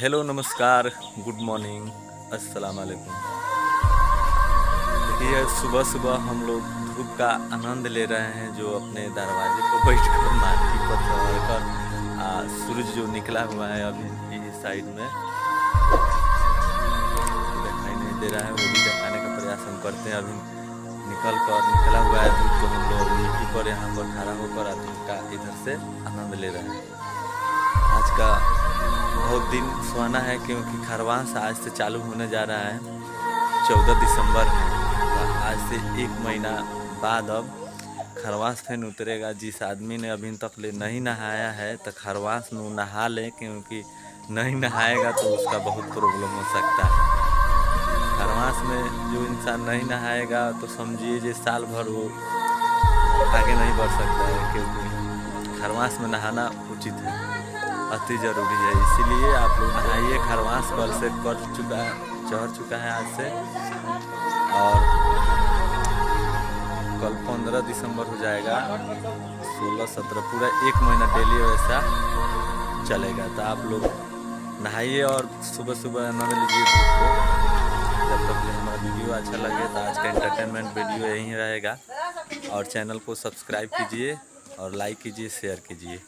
Hello नमस्कार good morning अस्सलाम वालेकुम देखिए सुबह सुबह हम लोग धूप का आनंद ले रहे हैं जो अपने दरवाजे पर बैठ कर माटी पर आ, सूरज जो निकला हुआ है अभी इस साइड में दिखाई नहीं दे रहा है वो भी दिखाने का प्रयास हम करते हैं। अभी निकल कर निकला हुआ है धूप तो हम लोग मिट्टी पर यहाँ पर खड़ा होकर धूप का इधर से आनंद ले रहे हैं। बहुत दिन सुहाना है क्योंकि खरवास आज से चालू होने जा रहा है। चौदह दिसंबर है। तो आज से एक महीना बाद अब खरवास फिर उतरेगा। जिस आदमी ने अभी तक ले नहीं नहाया है तो खरवास में नहा ले क्योंकि नहीं नहाएगा तो उसका बहुत प्रॉब्लम हो सकता है। खरवास में जो इंसान नहीं नहाएगा तो समझिए जो साल भर वो आगे नहीं बढ़ सकता है, क्योंकि खरवास में नहाना उचित है। अति ज़रूरी है, इसीलिए आप लोग नहाइए खरवास कल से कर चुका है, चढ़ चुका है आज से। और कल पंद्रह दिसंबर हो जाएगा, सोलह सत्रह, पूरा एक महीना डेली वैसा चलेगा। तो आप लोग नहाइए और सुबह सुबह आनंद लीजिए को। जब तक हमारा वीडियो अच्छा लगे तो आज का एंटरटेनमेंट वीडियो यहीं रहेगा। और चैनल को सब्सक्राइब कीजिए और लाइक कीजिए शेयर कीजिए।